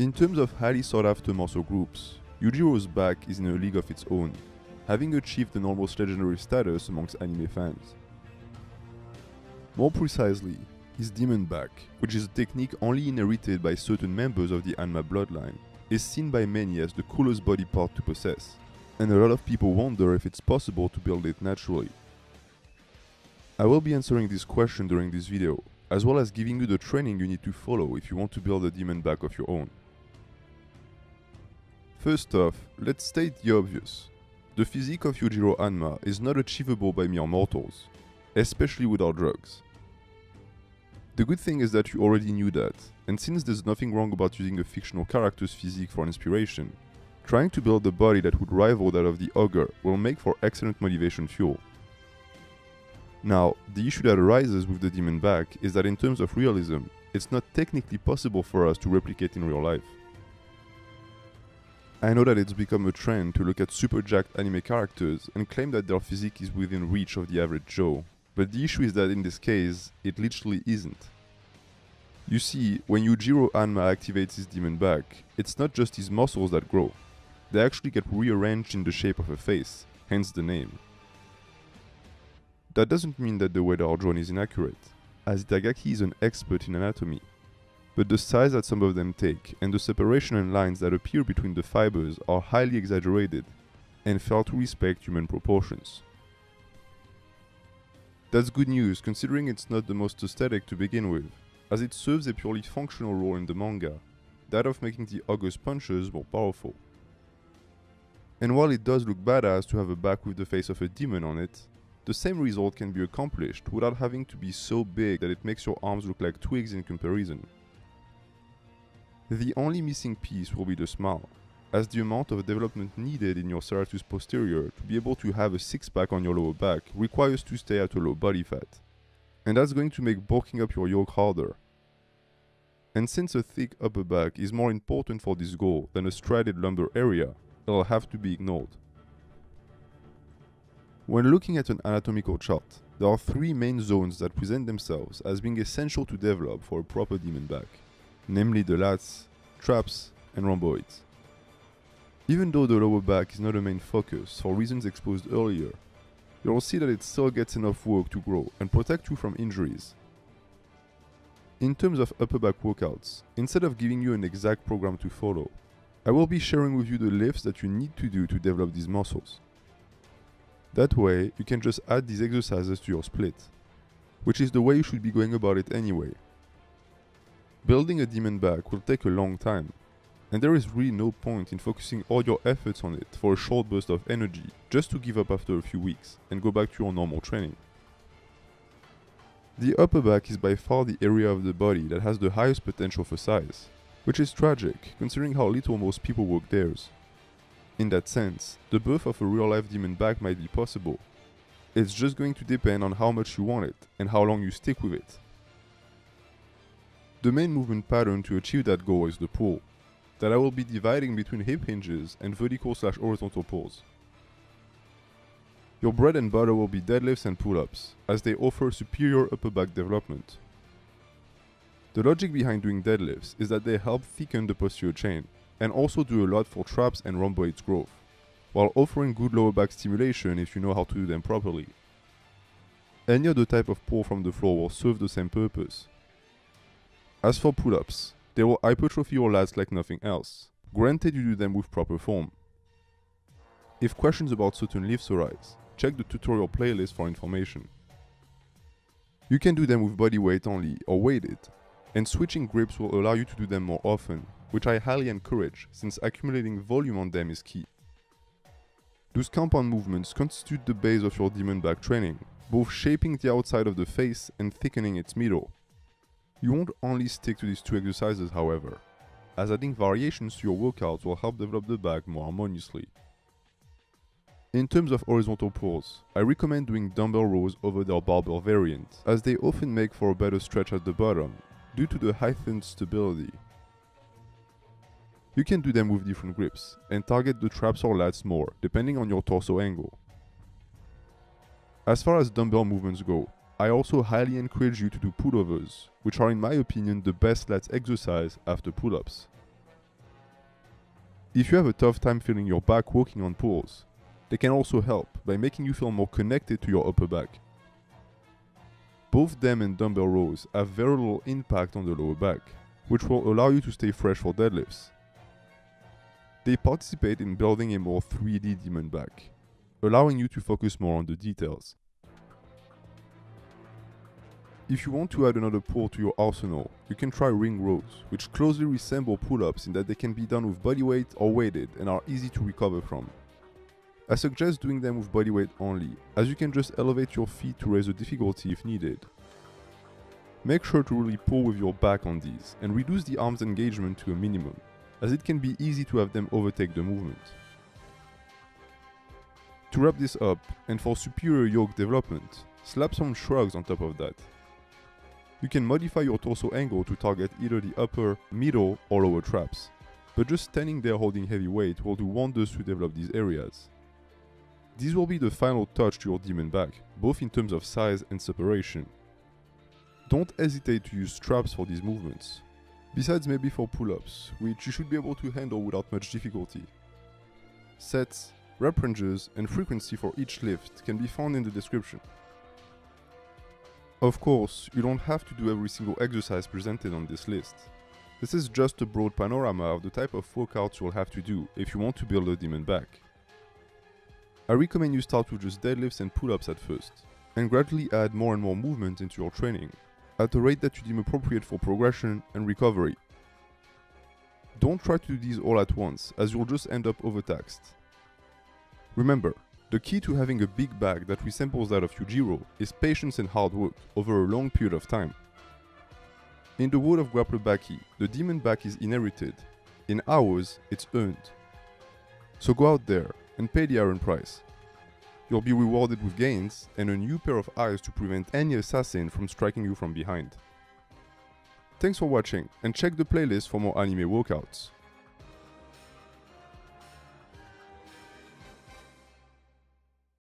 In terms of highly sought after muscle groups, Yujiro's back is in a league of its own, having achieved an almost legendary status amongst anime fans. More precisely, his demon back, which is a technique only inherited by certain members of the Hanma bloodline, is seen by many as the coolest body part to possess, and a lot of people wonder if it's possible to build it naturally. I will be answering this question during this video, as well as giving you the training you need to follow if you want to build a demon back of your own. First off, let's state the obvious. The physique of Yujiro Hanma is not achievable by mere mortals, especially without drugs. The good thing is that you already knew that, and since there's nothing wrong about using a fictional character's physique for inspiration, trying to build a body that would rival that of the ogre will make for excellent motivation fuel. Now, the issue that arises with the demon back is that in terms of realism, it's not technically possible for us to replicate in real life. I know that it's become a trend to look at super jacked anime characters and claim that their physique is within reach of the average Joe, but the issue is that in this case, it literally isn't. You see, when Yujiro Hanma activates his demon back, it's not just his muscles that grow. They actually get rearranged in the shape of a face, hence the name. That doesn't mean that the way they are drawn is inaccurate, as Itagaki is an expert in anatomy. But the size that some of them take and the separation and lines that appear between the fibers are highly exaggerated and fail to respect human proportions. That's good news considering it's not the most aesthetic to begin with, as it serves a purely functional role in the manga, that of making the ogre's punches more powerful. And while it does look badass to have a back with the face of a demon on it, the same result can be accomplished without having to be so big that it makes your arms look like twigs in comparison. The only missing piece will be the smile, as the amount of development needed in your serratus posterior to be able to have a six pack on your lower back requires to stay at a low body fat. And that's going to make bulking up your yoke harder. And since a thick upper back is more important for this goal than a striated lumbar area, it'll have to be ignored. When looking at an anatomical chart, there are three main zones that present themselves as being essential to develop for a proper demon back, namely the lats, traps, and rhomboids. Even though the lower back is not a main focus for reasons exposed earlier, you'll see that it still gets enough work to grow and protect you from injuries. In terms of upper back workouts, instead of giving you an exact program to follow, I will be sharing with you the lifts that you need to do to develop these muscles. That way, you can just add these exercises to your split, which is the way you should be going about it anyway. Building a demon back will take a long time, and there is really no point in focusing all your efforts on it for a short burst of energy just to give up after a few weeks and go back to your normal training. The upper back is by far the area of the body that has the highest potential for size, which is tragic considering how little most people work theirs. In that sense, the birth of a real life demon back might be possible. It's just going to depend on how much you want it and how long you stick with it. The main movement pattern to achieve that goal is the pull, that I will be dividing between hip hinges and vertical slash horizontal pulls. Your bread and butter will be deadlifts and pull-ups, as they offer superior upper back development. The logic behind doing deadlifts is that they help thicken the posterior chain, and also do a lot for traps and rhomboids growth, while offering good lower back stimulation if you know how to do them properly. Any other type of pull from the floor will serve the same purpose. As for pull-ups, they will hypertrophy your lats like nothing else, granted you do them with proper form. If questions about certain lifts arise, check the tutorial playlist for information. You can do them with body weight only or weighted, and switching grips will allow you to do them more often, which I highly encourage since accumulating volume on them is key. Those compound movements constitute the base of your demon back training, both shaping the outside of the face and thickening its middle. You won't only stick to these two exercises however, as adding variations to your workouts will help develop the back more harmoniously. In terms of horizontal pulls, I recommend doing dumbbell rows over their barbell variant, as they often make for a better stretch at the bottom, due to the heightened stability. You can do them with different grips, and target the traps or lats more, depending on your torso angle. As far as dumbbell movements go, I also highly encourage you to do pullovers, which are in my opinion the best lats exercise after pull-ups. If you have a tough time feeling your back working on pulls, they can also help by making you feel more connected to your upper back. Both them and dumbbell rows have very little impact on the lower back, which will allow you to stay fresh for deadlifts. They participate in building a more 3D demon back, allowing you to focus more on the details. If you want to add another pull to your arsenal, you can try ring rows, which closely resemble pull-ups in that they can be done with body weight or weighted and are easy to recover from. I suggest doing them with body weight only, as you can just elevate your feet to raise the difficulty if needed. Make sure to really pull with your back on these and reduce the arm's engagement to a minimum, as it can be easy to have them overtake the movement. To wrap this up, and for superior yoke development, slap some shrugs on top of that. You can modify your torso angle to target either the upper, middle, or lower traps, but just standing there holding heavy weight will do wonders to develop these areas. This will be the final touch to your demon back, both in terms of size and separation. Don't hesitate to use straps for these movements, besides maybe for pull-ups, which you should be able to handle without much difficulty. Sets, rep ranges, and frequency for each lift can be found in the description. Of course, you don't have to do every single exercise presented on this list. This is just a broad panorama of the type of workouts you'll have to do if you want to build a demon back. I recommend you start with just deadlifts and pull-ups at first, and gradually add more and more movement into your training, at a rate that you deem appropriate for progression and recovery. Don't try to do these all at once, as you'll just end up overtaxed. Remember, the key to having a big back that resembles that of Yujiro is patience and hard work over a long period of time. In the world of Grappler Baki, the demon back is inherited. In ours, it's earned. So go out there and pay the iron price. You'll be rewarded with gains and a new pair of eyes to prevent any assassin from striking you from behind. Thanks for watching and check the playlist for more anime workouts.